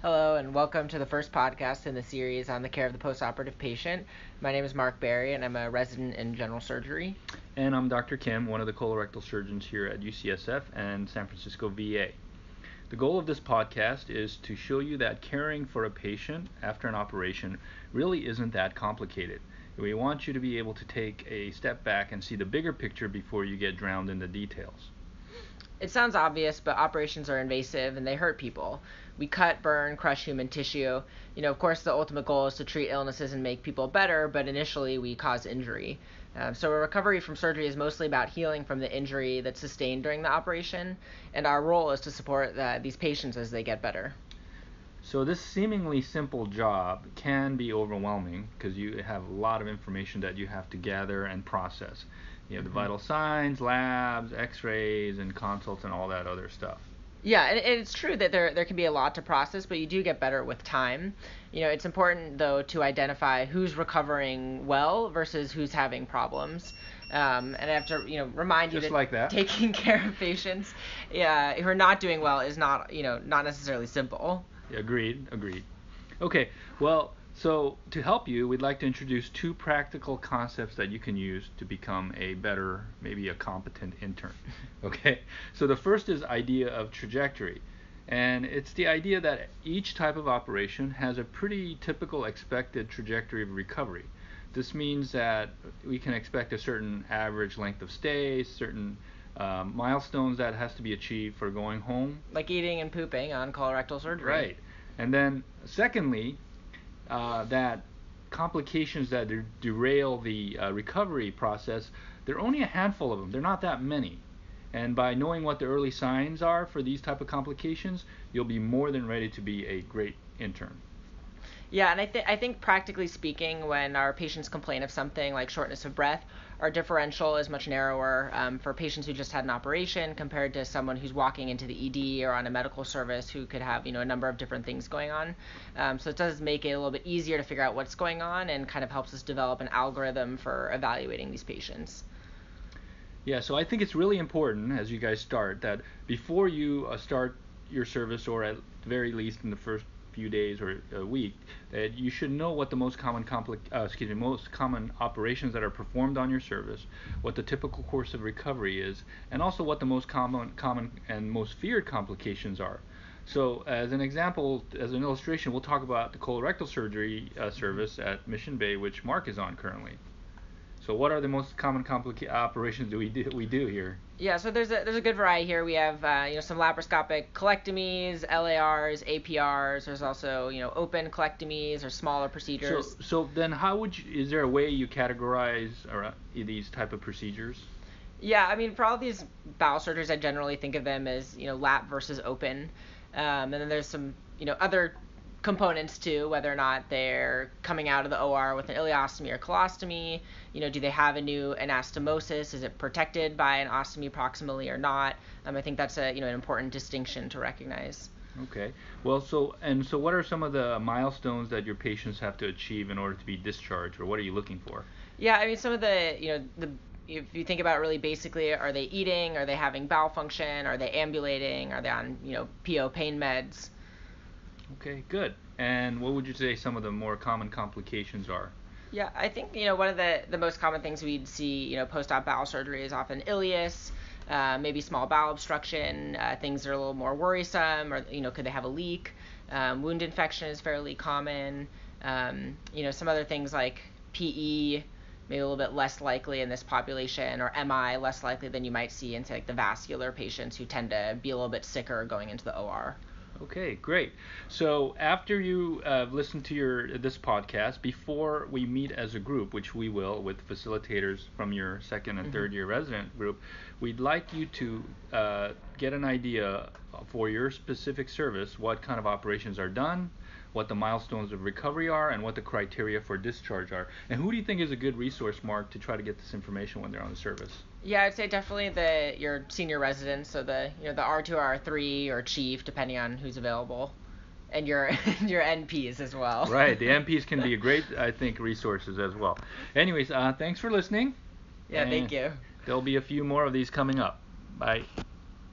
Hello, and welcome to the first podcast in the series on the care of the postoperative patient. My name is Mark Barry, and I'm a resident in general surgery. And I'm Dr. Kim, one of the colorectal surgeons here at UCSF and San Francisco VA. The goal of this podcast is to show you that caring for a patient after an operation really isn't that complicated. We want you to be able to take a step back and see the bigger picture before you get drowned in the details. It sounds obvious, but operations are invasive and they hurt people. We cut, burn, crush human tissue. You know, of course, the ultimate goal is to treat illnesses and make people better, but initially we cause injury. Um, so, a recovery from surgery is mostly about healing from the injury that's sustained during the operation, and our role is to support the, these patients as they get better. So, this seemingly simple job can be overwhelming because you have a lot of information that you have to gather and process. You have the Mm-hmm. vital signs, labs, x-rays, and consults, and all that other stuff. Yeah, and it's true that there there can be a lot to process, but you do get better with time. You know, it's important though to identify who's recovering well versus who's having problems. Um, and I have to, you know, remind you that like that. taking care of patients, yeah, who are not doing well is not, you know, not necessarily simple. Agreed, agreed. Okay, well, so to help you, we'd like to introduce two practical concepts that you can use to become a better, maybe a competent intern. Okay, so the first is idea of trajectory. And it's the idea that each type of operation has a pretty typical expected trajectory of recovery. This means that we can expect a certain average length of stay, certain um, milestones that has to be achieved for going home, Like eating and pooping on colorectal surgery. Right. And then, secondly, uh, that complications that der- derail the uh, recovery process, there are only a handful of them. They're not that many. And by knowing what the early signs are for these type of complications, you'll be more than ready to be a great intern. Yeah, and I think I think practically speaking, when our patients complain of something like shortness of breath, our differential is much narrower um, for patients who just had an operation compared to someone who's walking into the ED or on a medical service who could have you know a number of different things going on. Um, so it does make it a little bit easier to figure out what's going on and kind of helps us develop an algorithm for evaluating these patients. Yeah, so I think it's really important as you guys start that before you uh, start your service, or at the very least in the first few days or a week, that you should know what the most common compli- uh, excuse me, most common operations that are performed on your service, what the typical course of recovery is, and also what the most common, common and most feared complications are. So, as an example, as an illustration, we'll talk about the colorectal surgery uh, service at Mission Bay, which Mark is on currently. So, what are the most common complica- operations do we do we do here? Yeah, so there's a there's a good variety here. We have uh, you know some laparoscopic colectomies, LARs, APRs. There's also you know open colectomies or smaller So, procedures. so then, how would you? Is there a way you categorize or, uh, these type of procedures? Yeah, I mean, for all these bowel surgeries, I generally think of them as you know lap versus open, um, and then there's some you know other components too, whether or not they're coming out of the OR with an ileostomy or colostomy. You know, do they have a new anastomosis? Is it protected by an ostomy proximally or not? Um, I think that's a you know an important distinction to recognize. Okay. Well, so and so, what are some of the milestones that your patients have to achieve in order to be discharged, or what are you looking for? Yeah, I mean, some of the, you know, the if you think about it really basically, are they eating? Are they having bowel function? Are they ambulating? Are they on, you know, PO pain meds? Okay, good. And what would you say some of the more common complications are? Yeah, I think, you know, one of the, the most common things we'd see, you know, post-op bowel surgery is often ileus, uh, maybe small bowel obstruction, uh, things that are a little more worrisome, or, you know, could they have a leak? Um, wound infection is fairly common. Um, you know, some other things like PE, maybe a little bit less likely in this population, or MI less likely than you might see in say, like the vascular patients who tend to be a little bit sicker going into the OR. Okay, great. So after you uh, listen to your this podcast, before we meet as a group, which we will with facilitators from your second and third year resident group, we'd like you to uh, get an idea for your specific service what kind of operations are done, what the milestones of recovery are, and what the criteria for discharge are. And who do you think is a good resource, Mark, to try to get this information when they're on the service? Yeah, I'd say definitely the your senior residents, so the you know the R two R three or chief, depending on who's available, and your your NPs as well. Right, the NPs can be a great, I think, resources as well. Anyways, uh, thanks for listening. Yeah, thank you. There'll be a few more of these coming up. Bye.